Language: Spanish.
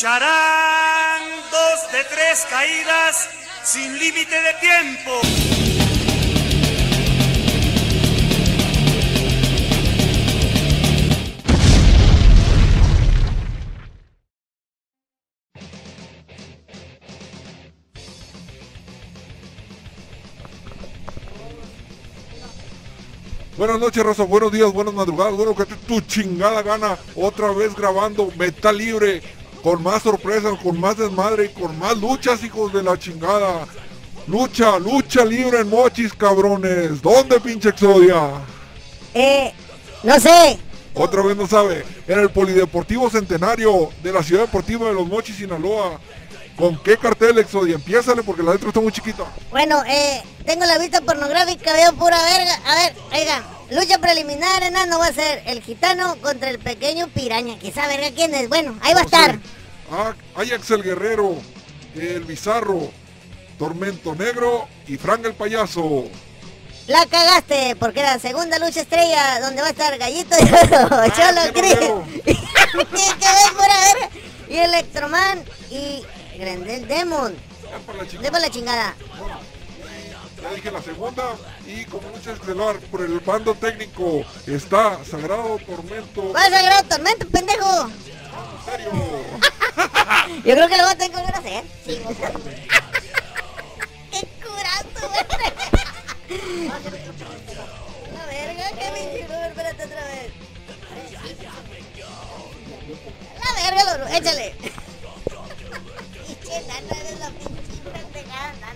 escucharán dos de tres caídas sin límite de tiempo. Buenas noches, Rosa. Buenos días, buenas madrugadas. Bueno, que tu chingada gana. Otra vez grabando Metal Libre. Con más sorpresas, con más desmadre y con más luchas, hijos de la chingada. Lucha, lucha libre en mochis, cabrones. ¿Dónde, pinche Exodia? Eh, no sé. Otra vez no sabe. En el Polideportivo Centenario de la Ciudad Deportiva de los Mochis, Sinaloa. ¿Con qué cartel, Exodia? Empiézale porque la letra está muy chiquita. Bueno, eh, tengo la vista pornográfica, veo pura verga. A ver, oigan, lucha preliminar, enano, va a ser el gitano contra el pequeño piraña. Quizá verga quién es. Bueno, ahí va a estar. Ah, Ajax el Guerrero, el Bizarro, Tormento Negro y Frank el Payaso. La cagaste, porque era segunda lucha estrella donde va a estar Gallito y Cholo qué Cris. ver. Y Electroman y Grendel Demon. Por la chingada. por la chingada. Ya dije la segunda y como lucha estelar por el bando técnico está Sagrado Tormento Va sagrado tormento, pendejo. Misterio. Yo creo que lo va a tener que volver a hacer. Sí. ¡Qué curazo, güey! La verga, que me hicieron. Espérate otra vez. La verga, loro, échale. Pinche nana, eres la pinche pendejada.